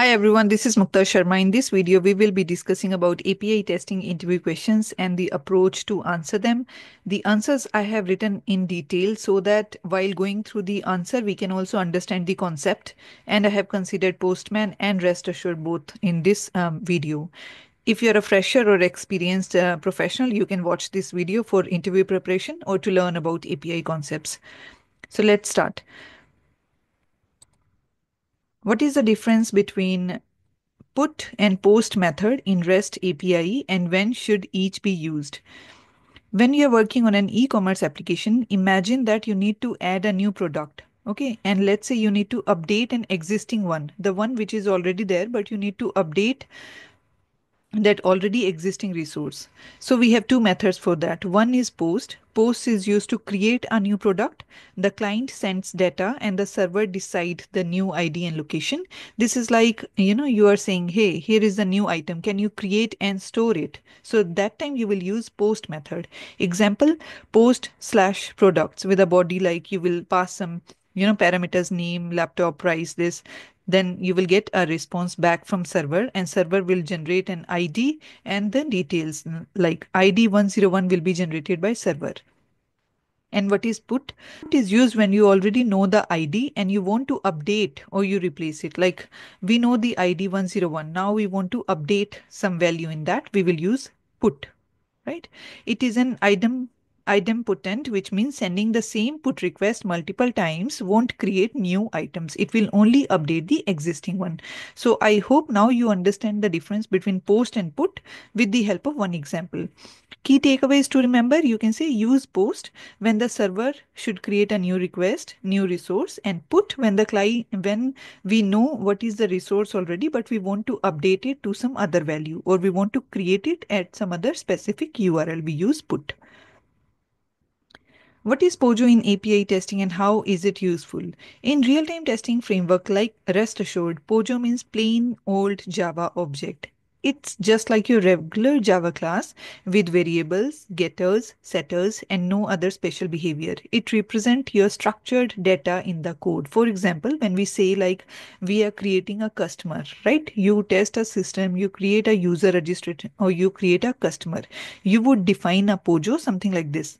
Hi everyone, this is Mukta Sharma. In this video, we will be discussing about API testing interview questions and the approach to answer them. The answers I have written in detail so that while going through the answer, we can also understand the concept. And I have considered Postman and Rest Assured both in this um, video. If you're a fresher or experienced uh, professional, you can watch this video for interview preparation or to learn about API concepts. So let's start. What is the difference between put and post method in REST API and when should each be used? When you're working on an e-commerce application, imagine that you need to add a new product. Okay, and let's say you need to update an existing one, the one which is already there, but you need to update that already existing resource. So we have two methods for that. One is post. Post is used to create a new product. The client sends data and the server decide the new ID and location. This is like, you know, you are saying, hey, here is the new item. Can you create and store it? So that time you will use post method. Example, post slash products with a body like you will pass some you know parameters name laptop price this then you will get a response back from server and server will generate an ID and the details like ID 101 will be generated by server. And what is put? It is used when you already know the ID and you want to update or you replace it. Like we know the ID 101. Now we want to update some value in that. We will use put, right? It is an item idempotent, which means sending the same put request multiple times won't create new items. It will only update the existing one. So I hope now you understand the difference between post and put with the help of one example. Key takeaways to remember, you can say use post when the server should create a new request, new resource and put when the client, when we know what is the resource already, but we want to update it to some other value or we want to create it at some other specific URL, we use put. What is Pojo in API testing and how is it useful? In real-time testing framework like Rest Assured, Pojo means plain old Java object. It's just like your regular Java class with variables, getters, setters, and no other special behavior. It represents your structured data in the code. For example, when we say like we are creating a customer, right? You test a system, you create a user registration, or you create a customer. You would define a Pojo something like this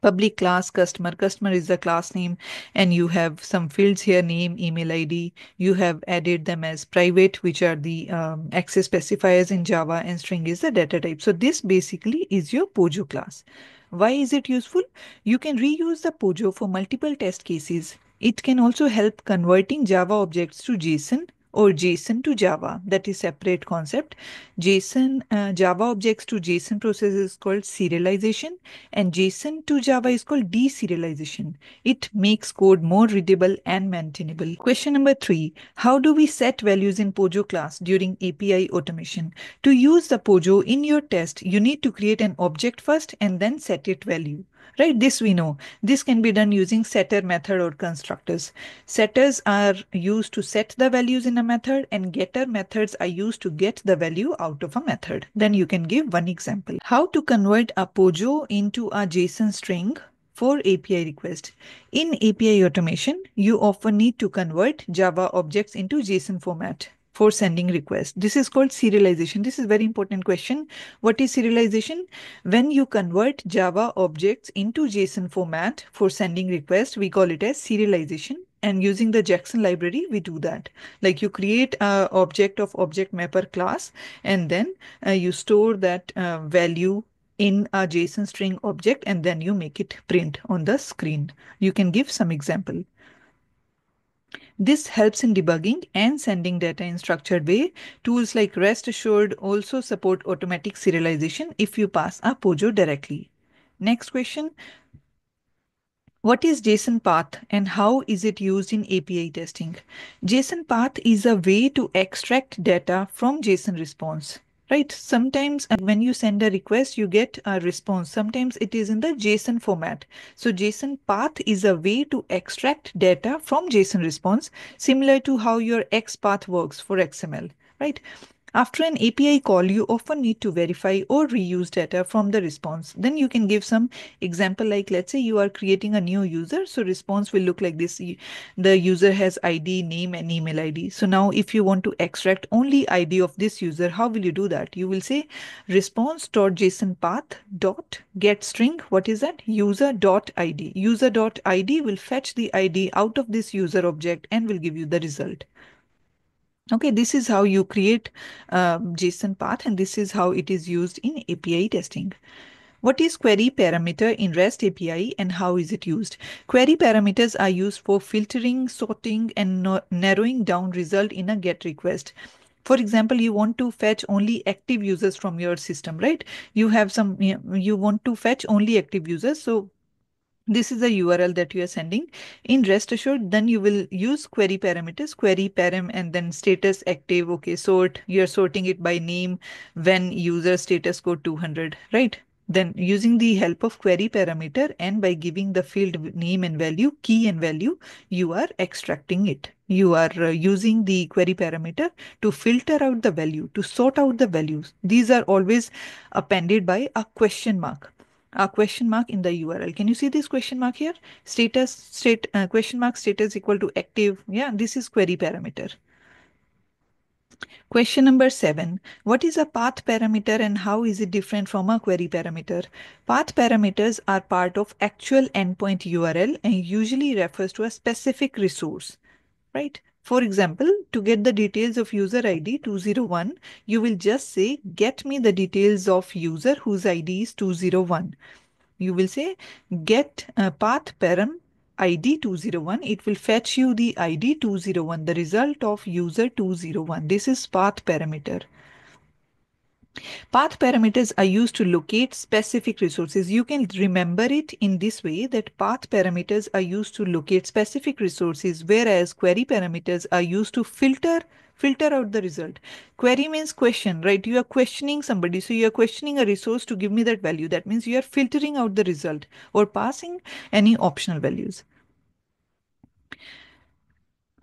public class customer customer is the class name and you have some fields here name email id you have added them as private which are the um, access specifiers in java and string is the data type. So this basically is your pojo class. Why is it useful? You can reuse the pojo for multiple test cases. It can also help converting java objects to json or JSON to Java. That is separate concept. JSON, uh, Java objects to JSON process is called serialization and JSON to Java is called deserialization. It makes code more readable and maintainable. Question number three, how do we set values in Pojo class during API automation? To use the Pojo in your test, you need to create an object first and then set it value right? This we know. This can be done using setter method or constructors. Setters are used to set the values in a method and getter methods are used to get the value out of a method. Then you can give one example. How to convert a POJO into a JSON string for API request. In API automation, you often need to convert Java objects into JSON format for sending requests. This is called serialization. This is very important question. What is serialization? When you convert Java objects into JSON format for sending requests, we call it as serialization. And using the Jackson library, we do that. Like you create a object of object mapper class, and then uh, you store that uh, value in a JSON string object, and then you make it print on the screen. You can give some example. This helps in debugging and sending data in structured way. Tools like Rest Assured also support automatic serialization if you pass a POJO directly. Next question. What is JSON path and how is it used in API testing? JSON path is a way to extract data from JSON response right? Sometimes when you send a request, you get a response. Sometimes it is in the JSON format. So JSON path is a way to extract data from JSON response, similar to how your XPath works for XML, right? After an API call, you often need to verify or reuse data from the response. Then you can give some example like let's say you are creating a new user. So response will look like this. The user has ID, name and email ID. So now if you want to extract only ID of this user, how will you do that? You will say response.json path dot get string. What is that? User dot ID. User dot ID will fetch the ID out of this user object and will give you the result. Okay, this is how you create uh, JSON path and this is how it is used in API testing. What is query parameter in REST API and how is it used? Query parameters are used for filtering, sorting and narrowing down result in a GET request. For example, you want to fetch only active users from your system, right? You have some, you want to fetch only active users. So this is the URL that you are sending. In rest assured, then you will use query parameters, query param, and then status active. Okay, sort, you're sorting it by name when user status code 200, right? Then using the help of query parameter and by giving the field name and value, key and value, you are extracting it. You are uh, using the query parameter to filter out the value, to sort out the values. These are always appended by a question mark a question mark in the URL. Can you see this question mark here? Status state uh, question mark status equal to active. Yeah, this is query parameter. Question number seven. What is a path parameter and how is it different from a query parameter? Path parameters are part of actual endpoint URL and usually refers to a specific resource, right? For example, to get the details of user ID 201, you will just say, get me the details of user whose ID is 201. You will say, get uh, path param ID 201. It will fetch you the ID 201, the result of user 201. This is path parameter. Path parameters are used to locate specific resources. You can remember it in this way that path parameters are used to locate specific resources, whereas query parameters are used to filter filter out the result. Query means question, right? You are questioning somebody. So you are questioning a resource to give me that value. That means you are filtering out the result or passing any optional values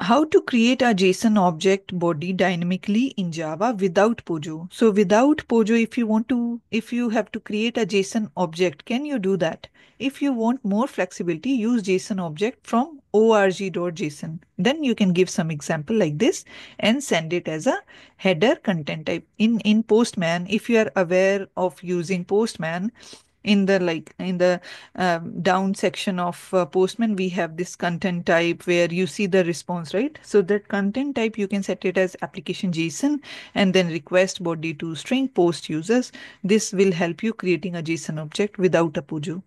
how to create a JSON object body dynamically in Java without Pojo. So without Pojo, if you want to, if you have to create a JSON object, can you do that? If you want more flexibility, use JSON object from org.json. Then you can give some example like this and send it as a header content type. In, in Postman, if you are aware of using Postman, in the like in the um, down section of uh, postman we have this content type where you see the response right? So that content type you can set it as application json and then request body to string post users. This will help you creating a json object without a pojo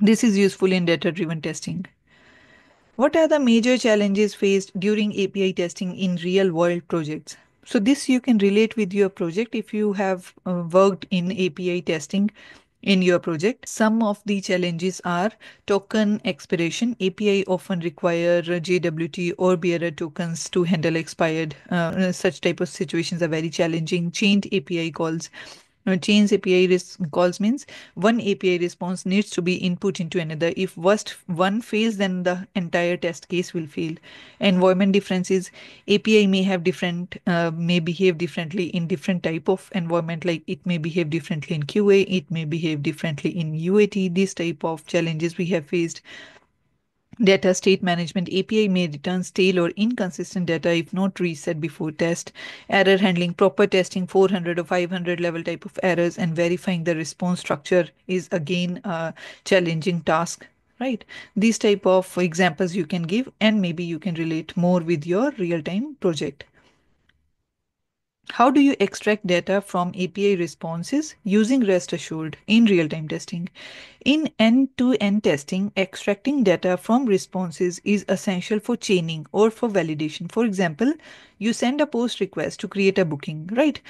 this is useful in data driven testing. What are the major challenges faced during api testing in real world projects? So this you can relate with your project if you have uh, worked in api testing in your project. Some of the challenges are token expiration. API often require JWT or bearer tokens to handle expired. Uh, such type of situations are very challenging. Chained API calls now, chains API calls means one API response needs to be input into another. If worst one fails, then the entire test case will fail. Environment differences API may have different, uh, may behave differently in different type of environment. Like it may behave differently in QA, it may behave differently in UAT. This type of challenges we have faced. Data state management API may return stale or inconsistent data if not reset before test. Error handling, proper testing, 400 or 500 level type of errors and verifying the response structure is again a challenging task right these type of examples you can give and maybe you can relate more with your real-time project how do you extract data from API responses using REST Assured in real-time testing? In end-to-end -end testing, extracting data from responses is essential for chaining or for validation. For example, you send a post request to create a booking, right?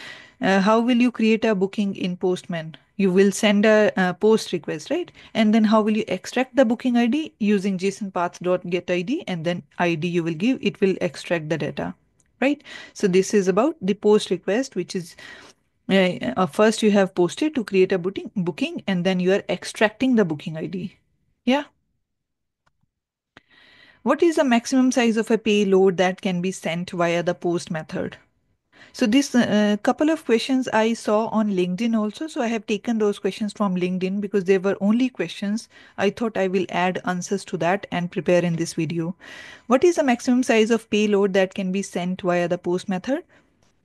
Uh, how will you create a booking in Postman? You will send a, a, post request, right? And then how will you extract the booking ID using JSON path.getID and then ID you will give, it will extract the data right? So this is about the post request, which is uh, uh, first you have posted to create a booking, booking and then you are extracting the booking ID. Yeah. What is the maximum size of a payload that can be sent via the post method? So this uh, couple of questions I saw on LinkedIn also. So I have taken those questions from LinkedIn because they were only questions. I thought I will add answers to that and prepare in this video. What is the maximum size of payload that can be sent via the post method?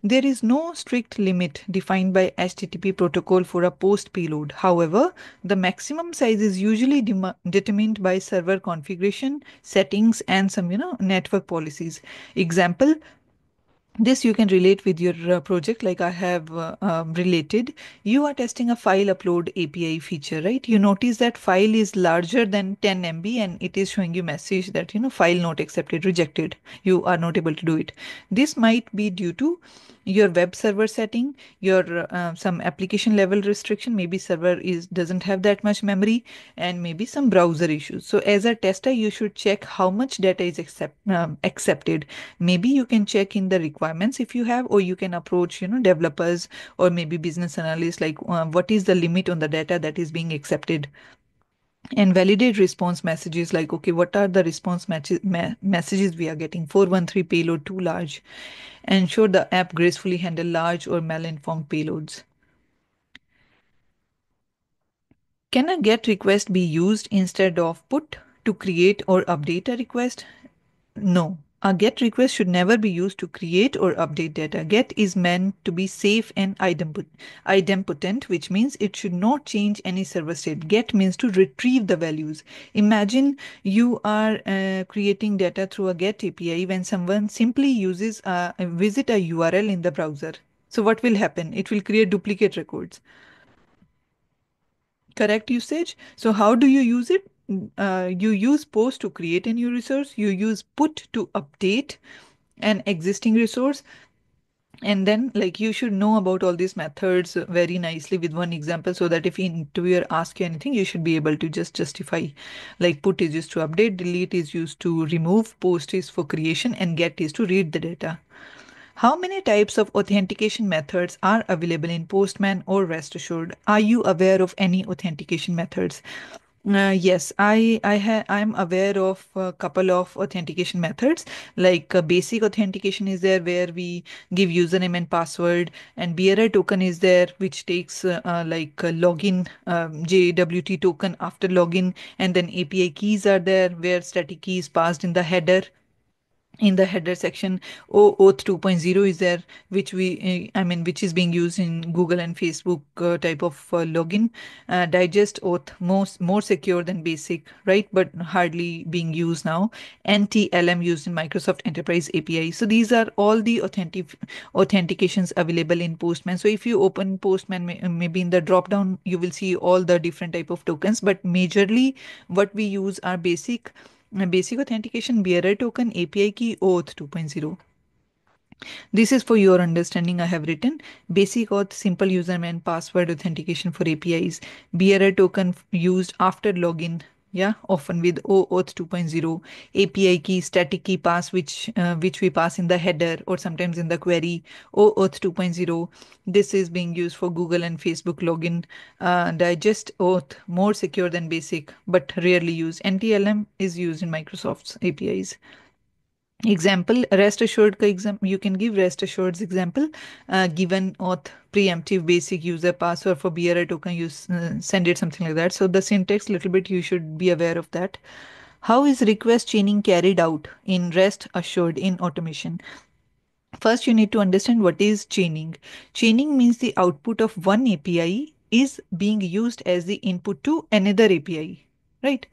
There is no strict limit defined by HTTP protocol for a post payload. However, the maximum size is usually determined by server configuration, settings, and some, you know, network policies. Example, this you can relate with your uh, project like I have uh, um, related. You are testing a file upload API feature, right? You notice that file is larger than 10 MB and it is showing you message that, you know, file not accepted, rejected. You are not able to do it. This might be due to your web server setting, your uh, some application level restriction, maybe server is doesn't have that much memory and maybe some browser issues. So as a tester, you should check how much data is accept, um, accepted. Maybe you can check in the requirements if you have, or you can approach, you know, developers or maybe business analysts like uh, what is the limit on the data that is being accepted and validate response messages like okay what are the response messages we are getting? 413 payload too large. Ensure the app gracefully handle large or malinformed payloads. Can a get request be used instead of put to create or update a request? No a GET request should never be used to create or update data. GET is meant to be safe and idempotent, which means it should not change any server state. GET means to retrieve the values. Imagine you are uh, creating data through a GET API when someone simply uses a, visit a URL in the browser. So what will happen? It will create duplicate records. Correct usage. So how do you use it? Uh, you use post to create a new resource, you use put to update an existing resource. And then like you should know about all these methods very nicely with one example so that if interviewer asks you anything, you should be able to just justify like put is used to update, delete is used to remove, post is for creation and get is to read the data. How many types of authentication methods are available in Postman or Rest Assured? Are you aware of any authentication methods? Uh, yes, I I ha I'm aware of a couple of authentication methods. Like uh, basic authentication is there where we give username and password, and bearer token is there which takes uh, uh, like login um, JWT token after login, and then API keys are there where static key is passed in the header in the header section OAuth 2.0 is there which we uh, i mean which is being used in google and facebook uh, type of uh, login. Uh, digest auth most more secure than basic right? But hardly being used now. NTLM used in microsoft enterprise api so these are all the authentic authentications available in postman. So if you open postman maybe in the drop down you will see all the different type of tokens. But majorly what we use are basic basic authentication bearer token API key OAuth 2.0. This is for your understanding. I have written basic auth simple username and password authentication for APIs. Bearer token used after login yeah often with OAuth 2.0 API key static key pass which uh, which we pass in the header or sometimes in the query. OAuth 2.0 this is being used for Google and Facebook login uh, digest auth more secure than basic but rarely used. NTLM is used in Microsoft's APIs example rest assured ka example you can give rest assured example uh, given auth preemptive basic user password for bearer token you uh, send it something like that. So the syntax little bit you should be aware of that. How is request chaining carried out in rest assured in automation? First you need to understand what is chaining. Chaining means the output of one api is being used as the input to another api right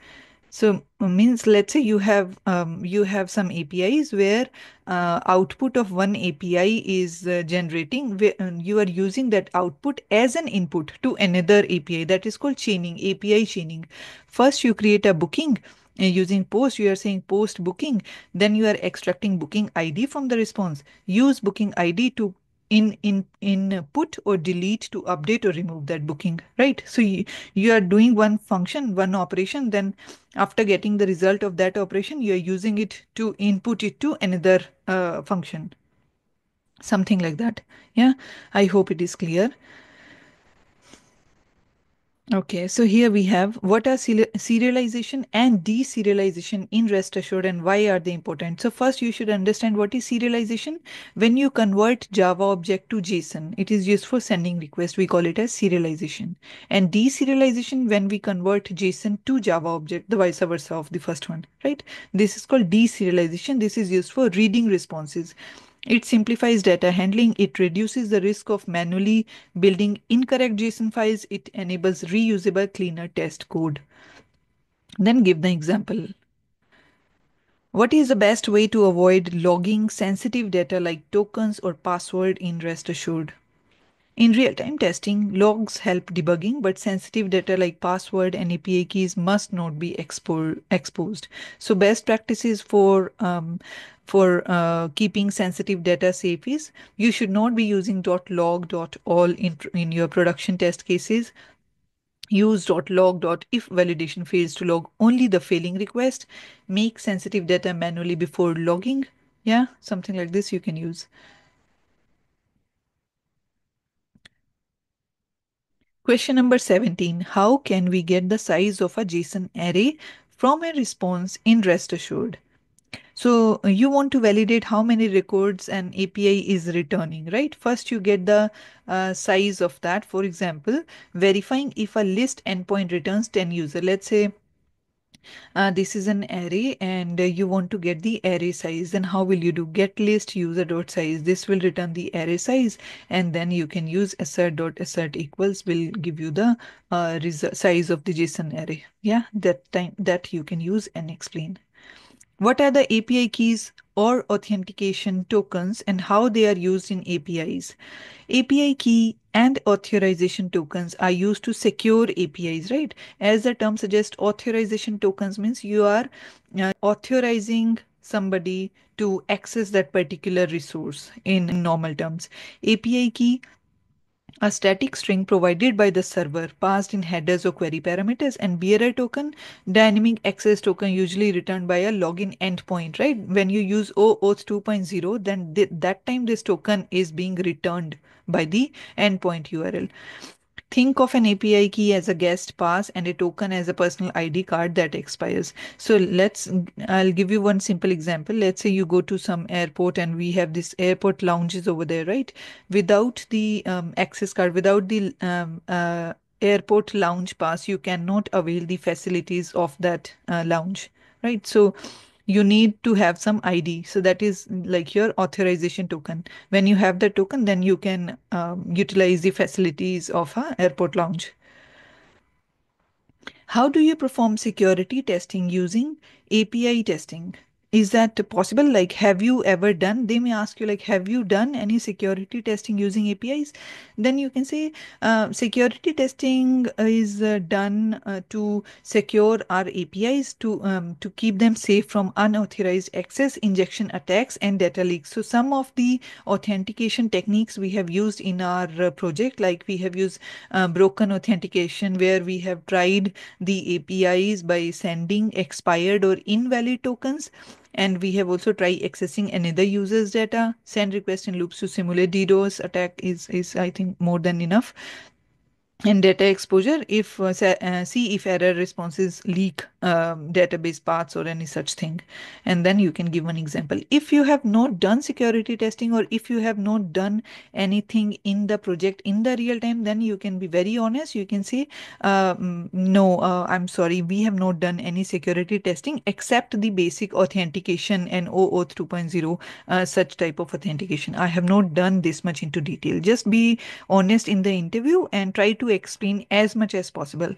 so means let's say you have um, you have some APIs where uh, output of one API is uh, generating uh, you are using that output as an input to another API that is called chaining API chaining. First you create a booking uh, using post you are saying post booking then you are extracting booking id from the response use booking id to in in in put or delete to update or remove that booking right? So you, you are doing one function one operation then after getting the result of that operation you are using it to input it to another uh, function. Something like that. Yeah? I hope it is clear Okay, so here we have what are serialization and deserialization in rest assured and why are they important. So first you should understand what is serialization. When you convert Java object to JSON, it is used for sending request. We call it as serialization. And deserialization when we convert JSON to Java object, the vice versa of the first one, right? This is called deserialization. This is used for reading responses. It simplifies data handling. It reduces the risk of manually building incorrect JSON files. It enables reusable, cleaner test code. Then give the example. What is the best way to avoid logging sensitive data like tokens or password in rest assured? In real-time testing, logs help debugging, but sensitive data like password and API keys must not be expo exposed. So best practices for um, for uh, keeping sensitive data safe is you should not be using .log.all in, in your production test cases. Use .log.if validation fails to log only the failing request. Make sensitive data manually before logging. Yeah, something like this you can use. Question number 17. How can we get the size of a JSON array from a response in rest assured? So uh, you want to validate how many records an API is returning, right? First, you get the uh, size of that. For example, verifying if a list endpoint returns 10 user. Let's say uh, this is an array and uh, you want to get the array size. Then how will you do? Get list user dot size. This will return the array size and then you can use assert dot assert equals will give you the uh, size of the JSON array. Yeah, that time that you can use and explain. What are the API keys or authentication tokens and how they are used in APIs? API key and authorization tokens are used to secure APIs, right? As the term suggests, authorization tokens means you are uh, authorizing somebody to access that particular resource in normal terms. API key a static string provided by the server passed in headers or query parameters and bearer token dynamic access token usually returned by a login endpoint right? When you use OAuth 2.0 then th that time this token is being returned by the endpoint URL Think of an API key as a guest pass and a token as a personal ID card that expires. So let's, I'll give you one simple example. Let's say you go to some airport and we have this airport lounges over there, right? Without the um, access card, without the um, uh, airport lounge pass, you cannot avail the facilities of that uh, lounge, right? So you need to have some ID. So that is like your authorization token. When you have the token, then you can um, utilize the facilities of a airport lounge. How do you perform security testing using API testing? Is that possible? Like have you ever done they may ask you like have you done any security testing using apis then you can say uh, security testing is uh, done uh, to secure our apis to um, to keep them safe from unauthorized access injection attacks and data leaks. So some of the authentication techniques we have used in our uh, project like we have used uh, broken authentication where we have tried the apis by sending expired or invalid tokens and we have also tried accessing another user's data. Send request in loops to simulate DDoS attack is, is I think, more than enough and data exposure if uh, uh, see if error responses leak um, database paths or any such thing. And then you can give an example. If you have not done security testing or if you have not done anything in the project in the real time then you can be very honest. You can say uh, no uh, i'm sorry we have not done any security testing except the basic authentication and OAuth 2.0 uh, such type of authentication. I have not done this much into detail. Just be honest in the interview and try to explain as much as possible.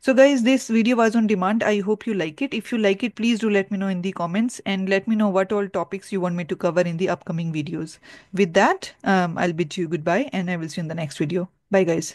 So guys, this video was on demand. I hope you like it. If you like it, please do let me know in the comments and let me know what all topics you want me to cover in the upcoming videos. With that, um, I'll bid you goodbye and I will see you in the next video. Bye guys.